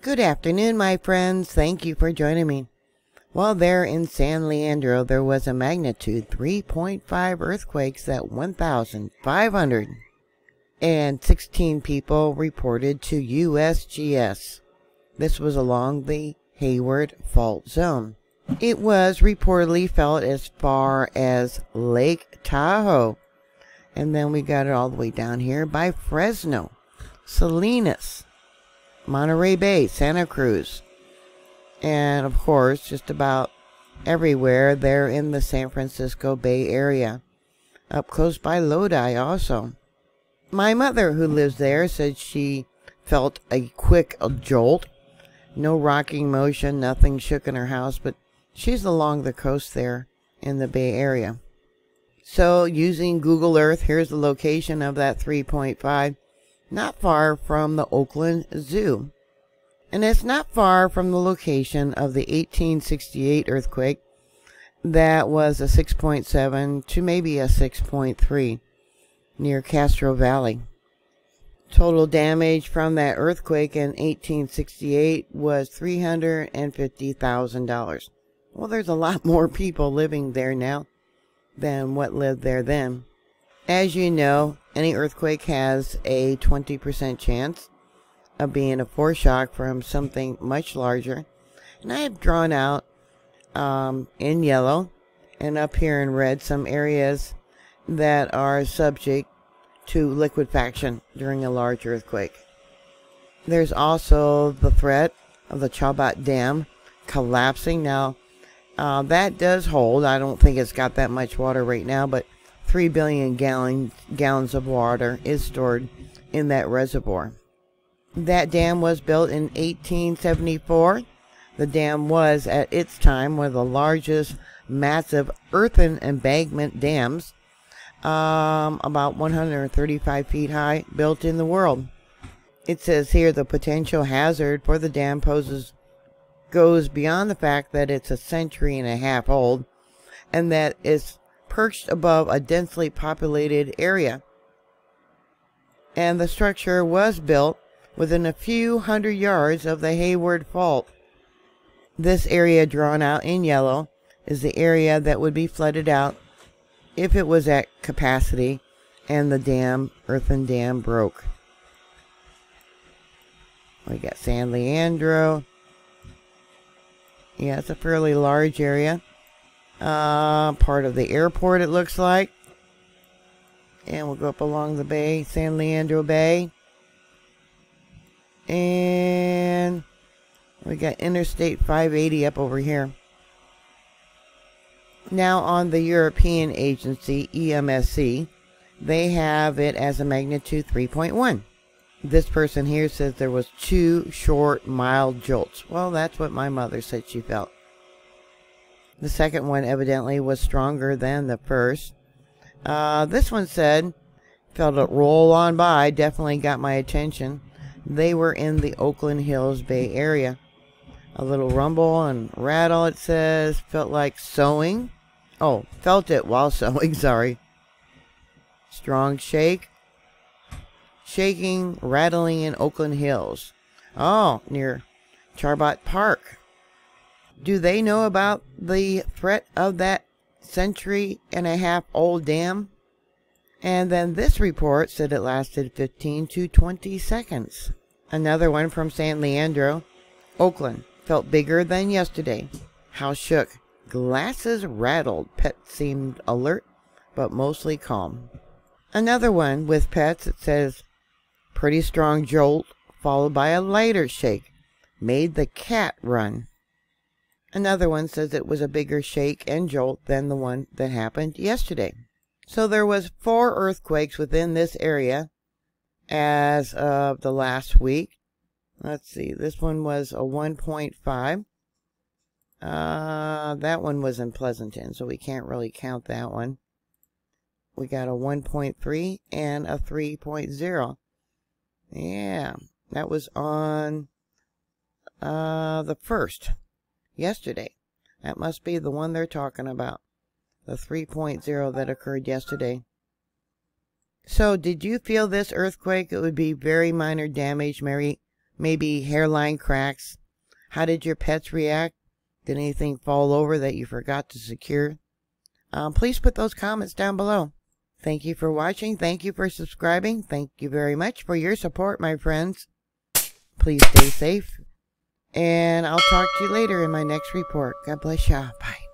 Good afternoon, my friends. Thank you for joining me. Well, there in San Leandro, there was a magnitude 3.5 earthquakes at 1,516 people reported to USGS. This was along the Hayward Fault Zone. It was reportedly felt as far as Lake Tahoe. And then we got it all the way down here by Fresno, Salinas, Monterey Bay, Santa Cruz, and of course, just about everywhere there in the San Francisco Bay Area, up close by Lodi also. My mother, who lives there, said she felt a quick jolt. No rocking motion, nothing shook in her house, but she's along the coast there in the Bay Area. So, using Google Earth, here's the location of that 3.5 not far from the Oakland Zoo. And it's not far from the location of the 1868 earthquake that was a 6.7 to maybe a 6.3 near Castro Valley. Total damage from that earthquake in 1868 was $350,000. Well, there's a lot more people living there now than what lived there then. As you know, any earthquake has a 20% chance of being a foreshock from something much larger. And I have drawn out um, in yellow and up here in red some areas that are subject to liquefaction during a large earthquake. There's also the threat of the Chabot Dam collapsing. Now, uh, that does hold. I don't think it's got that much water right now, but 3 billion gallon, gallons of water is stored in that reservoir. That dam was built in 1874. The dam was, at its time, one of the largest massive earthen embankment dams, um, about 135 feet high, built in the world. It says here the potential hazard for the dam poses goes beyond the fact that it's a century and a half old and that it's perched above a densely populated area. And the structure was built within a few hundred yards of the Hayward Fault. This area drawn out in yellow is the area that would be flooded out if it was at capacity and the dam, earthen dam, broke. We got San Leandro. Yeah, it's a fairly large area. Uh, part of the airport, it looks like. And we'll go up along the bay, San Leandro Bay. And we got Interstate 580 up over here. Now on the European agency, EMSC, they have it as a magnitude 3.1. This person here says there was two short, mild jolts. Well, that's what my mother said she felt. The second one evidently was stronger than the first. Uh, this one said, felt it roll on by, definitely got my attention. They were in the Oakland Hills Bay Area. A little rumble and rattle, it says, felt like sewing. Oh, felt it while sewing, sorry. Strong shake. Shaking, rattling in Oakland Hills. Oh, near Chabot Park. Do they know about the threat of that century and a half old dam? And then this report said it lasted 15 to 20 seconds. Another one from San Leandro, Oakland, felt bigger than yesterday. House shook. Glasses rattled. Pet seemed alert, but mostly calm. Another one with pets, it says, pretty strong jolt, followed by a lighter shake, made the cat run. Another one says it was a bigger shake and jolt than the one that happened yesterday. So there was four earthquakes within this area as of the last week. Let's see, this one was a 1.5. Uh, that one was in Pleasanton, so we can't really count that one. We got a 1.3 and a 3.0. Yeah, that was on uh, the first yesterday. That must be the one they're talking about. The 3.0 that occurred yesterday. So, did you feel this earthquake? It would be very minor damage, maybe, maybe hairline cracks. How did your pets react? Did anything fall over that you forgot to secure? Um, please put those comments down below. Thank you for watching. Thank you for subscribing. Thank you very much for your support, my friends. Please stay safe. And I'll talk to you later in my next report. God bless y'all. Bye.